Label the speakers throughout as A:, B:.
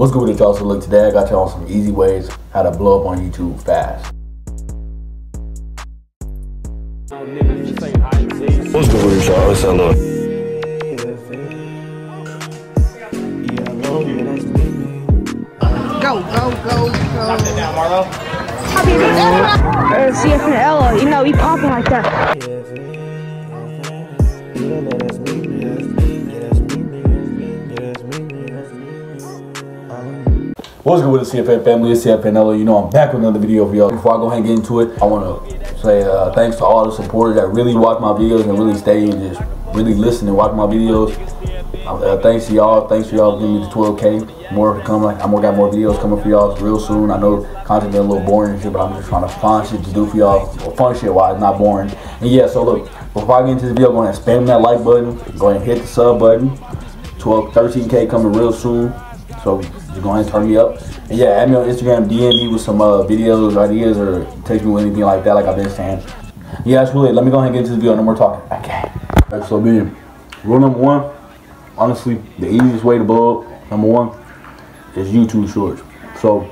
A: What's good with it, y'all? So look, today I got y'all some easy ways how to blow up on YouTube fast.
B: What's good with it, y'all? It's LO.
C: Go, go, go, go.
D: Or CF and Ella, you know, he popping like that.
A: What's good with the CFN family? It's CFN Ella. You know I'm back with another video for y'all. Before I go ahead and get into it, I want to say uh, thanks to all the supporters that really watch my videos and really stay and just really listen and watch my videos. Uh, thanks to y'all. Thanks for y'all giving me the 12K. More to come. I'm gonna got more videos coming for y'all real soon. I know content been a little boring and shit, but I'm just trying to find shit to do for y'all. Well, fun shit wise, not boring. And yeah, so look, before I get into this video, go ahead and spam that like button. Go ahead and hit the sub button. 12, 13K coming real soon. So just go ahead and turn me up. And yeah, add me on Instagram, DM me with some uh, videos, ideas, or text me with anything like that, like I've been saying. Yeah, that's really it. Let me go ahead and get into the video and then we're talking. Okay. Alright, so be rule number one, honestly, the easiest way to blow up, number one, is YouTube Shorts. So,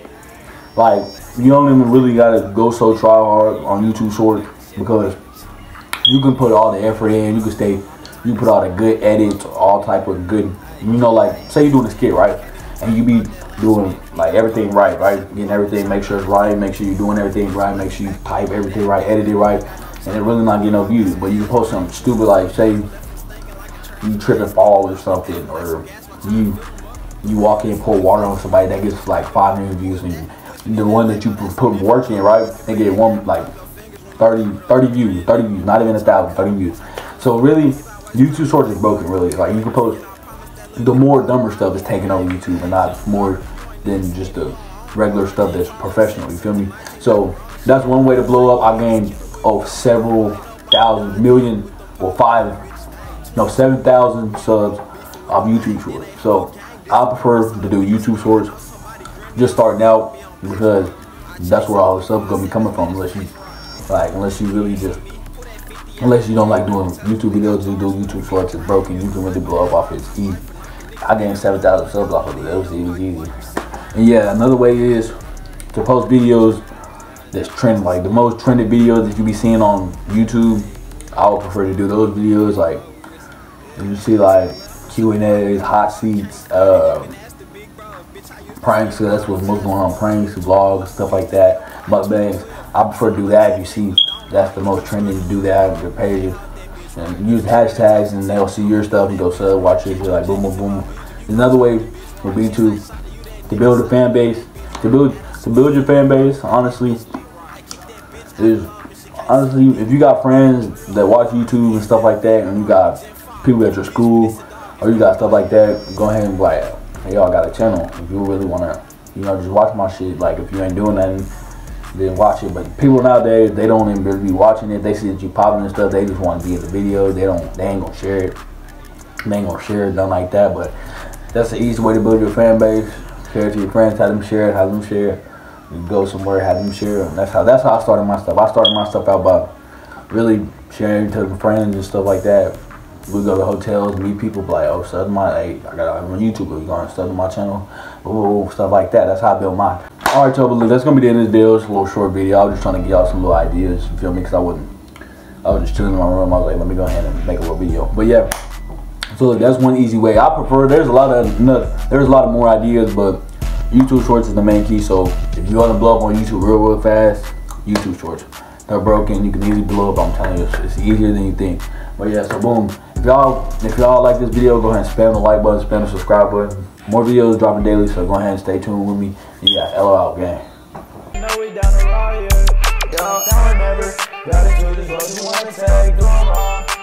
A: like, you don't even really gotta go so try hard on YouTube Shorts because you can put all the effort in, you can stay, you put all the good edits, all type of good, you know, like, say you're doing a skit, right? And you be doing like everything right, right? Getting everything, make sure it's right, make sure you're doing everything right, make sure you type everything right, edit it right, and it really not getting no views. But you post something stupid like say you trip and fall or something, or you you walk in and pour water on somebody that gets like five million views, and the one that you put work in, right? They get one like 30, 30 views, 30 views, not even a thousand, 30 views. So really, YouTube Shorts is broken. Really, like you can post the more dumber stuff is taking over YouTube and not more than just the regular stuff that's professional. You feel me? So that's one way to blow up. I gained oh several thousand million or five no seven thousand subs of YouTube shorts. So I prefer to do YouTube shorts just starting out because that's where all the stuff gonna be coming from unless you like unless you really just unless you don't like doing YouTube videos, you do YouTube shorts, it's broken, you can really blow up off it. It's easy. I gained 7,000 subs off of it. It was, it was easy. And yeah, another way is to post videos that's trend like the most trended videos that you be seeing on YouTube. I would prefer to do those videos like you see like Q and A's, hot seats, uh, pranks. That's what's most going on. Pranks, vlogs, stuff like that. Mukbangs. I prefer to do that. If you see that's the most trending, to do that your page and use hashtags and they'll see your stuff and go sub, watch it, you're like boom, boom, boom. Another way would be to to build a fan base, to build to build your fan base. Honestly, is honestly if you got friends that watch YouTube and stuff like that, and you got people at your school or you got stuff like that, go ahead and be like, hey, y'all got a channel. If you really wanna, you know, just watch my shit. Like if you ain't doing nothing then watch it. But people nowadays, they don't even really be watching it. They see that you popping and stuff. They just want to be in the video. They don't. They ain't gonna share it. They ain't gonna share it, nothing like that. But that's the easy way to build your fan base. Share it to your friends. Have them share it. Have them share it. You go somewhere, have them share it. That's how. That's how I started my stuff. I started my stuff out by really sharing to friends and stuff like that. We go to hotels, meet people, like, oh, sub my, hey, I got, I'm on YouTube, you going to my channel, ooh, stuff like that. That's how I built mine. All right, y'all, but that's gonna be the end of this video. It's a little short video. I was just trying to give y'all some little ideas. You feel me? Because I wasn't. I was just chilling in my room. I was like, let me go ahead and make a little video. But yeah, so look, that's one easy way. I prefer. There's a lot of no, there's a lot of more ideas, but YouTube Shorts is the main key. So if you want to blow up on YouTube real, real fast, YouTube Shorts. They're broken. You can easily blow up. I'm telling you, it's, it's easier than you think. But yeah, so boom. If y'all if y'all like this video, go ahead and spam the like button, spam the subscribe button. More videos dropping daily, so go ahead and stay tuned with me. You got LO out gang. Yeah. Down never. Got into this you wanna take.